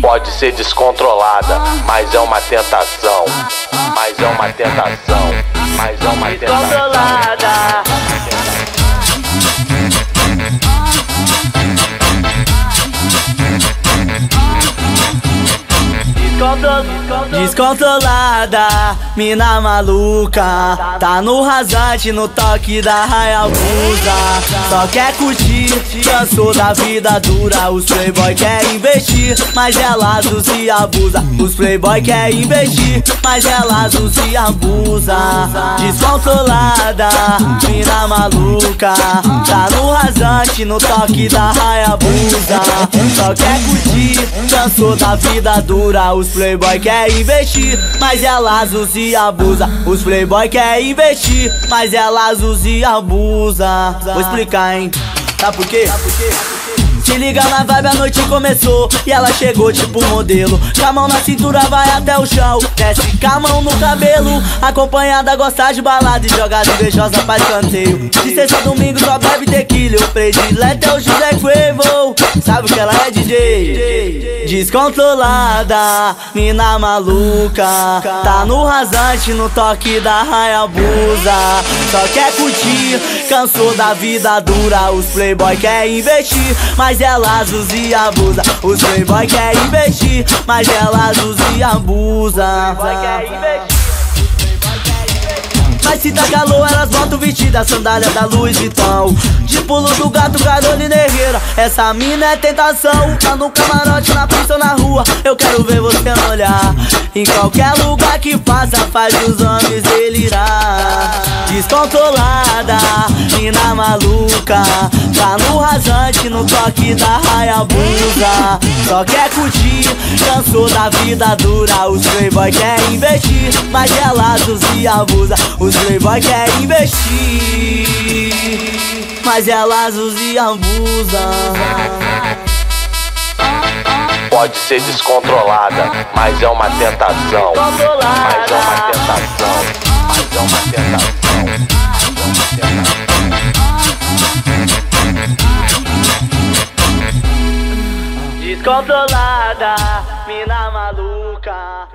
Pode ser descontrolada, mas é uma tentação. Mas é uma tentação. Mas é uma tentação. Descontrolada. Descontrolada, mina maluca. Tá no rasante, no toque da Hayabusa Só quer curtir, cansou da vida dura. Os playboy quer investir, mas elas se abusa. Os playboy quer investir, mas elas se abusa. Descontrolada, mina maluca. Tá no rasante, no toque da Hayabusa Só quer curtir, cansou da vida dura Os playboy quer investir, mas elas se abusa Os playboy quer investir, mas elas se abusa. Vou explicar, hein? Sabe por quê? Se liga na vibe, a noite começou. E ela chegou tipo modelo. Com a mão na cintura, vai até o chão. Desce com a mão no cabelo. Acompanhada, gosta de balada E jogada invejosa pra escanteio. De sexta a domingo, só bebe tequila. O predileto é o José Quavo Sabe que ela é DJ? Descontrolada, mina maluca. Tá no rasante, no toque da Hayabusa Só quer curtir, cansou da vida dura. Os playboy quer investir, mas elas usam e abusa. Os playboy quer investir, mas elas usam e abusa mas se tá calor, elas botam vestido a sandália da Louis Vuitton. De pulo do gato, Carolina Herrera. Essa mina é tentação. Tá no camarote, na pista ou na rua. Eu quero ver você olhar Em qualquer lugar que passa Faz os homens delirar Descontrolada, mina maluca. Tá no rasante, no toque da Hayabusa Só quer curtir, cansou da vida dura. Os playboy quer investir Mas elas se abusa. Os playboy quer investir Mas elas se abusa. Pode ser descontrolada, mas é uma tentação. Mas Descontrolada, mina maluca